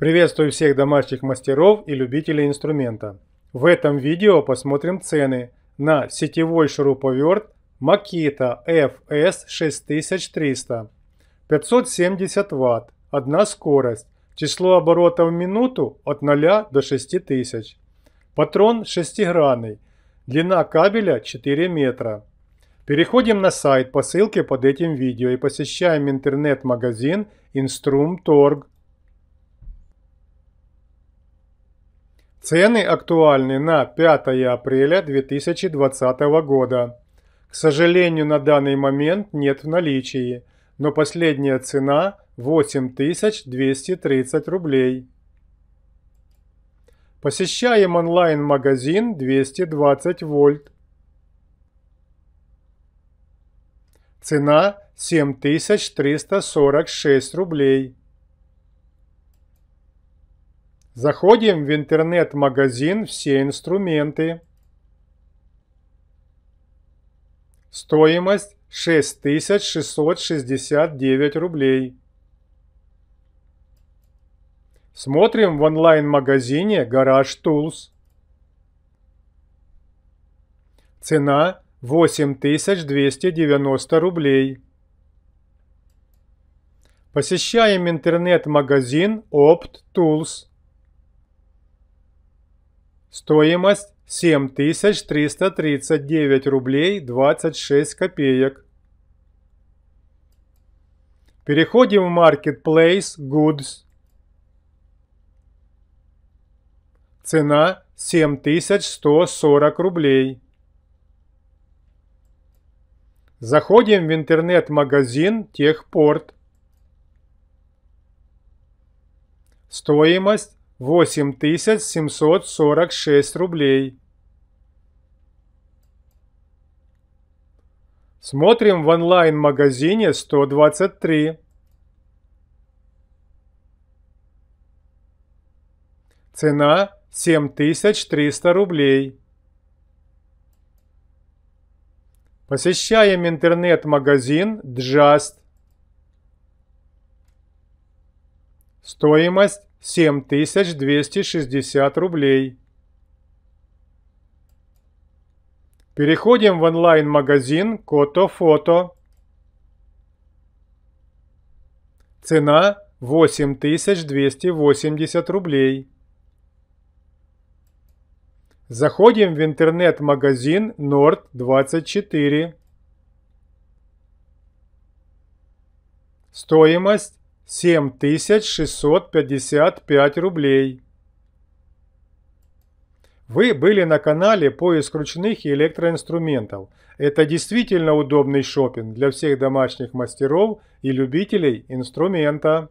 Приветствую всех домашних мастеров и любителей инструмента. В этом видео посмотрим цены на сетевой шуруповерт Makita FS6300. 570 Вт, одна скорость, число оборотов в минуту от 0 до 6000. Патрон шестигранный, длина кабеля 4 метра. Переходим на сайт по ссылке под этим видео и посещаем интернет-магазин Instrum.org Цены актуальны на 5 апреля 2020 года. К сожалению, на данный момент нет в наличии, но последняя цена 8230 рублей. Посещаем онлайн-магазин 220 вольт. Цена 7346 рублей. Заходим в интернет-магазин «Все инструменты». Стоимость 6669 рублей. Смотрим в онлайн-магазине Garage Tools. Цена 8290 рублей. Посещаем интернет-магазин Opt Tools. Стоимость 7339 рублей 26 копеек. Переходим в Marketplace Goods. Цена 7140 рублей. Заходим в интернет-магазин Техпорт. Стоимость 8746 рублей. Смотрим в онлайн-магазине 123. Цена 7300 рублей. Посещаем интернет-магазин Just. Стоимость 7260 рублей. Переходим в онлайн-магазин Кото Фото. Цена 8280 рублей. Заходим в интернет-магазин Норд24. Стоимость 7655 рублей. Вы были на канале поиск ручных и электроинструментов. Это действительно удобный шопинг для всех домашних мастеров и любителей инструмента.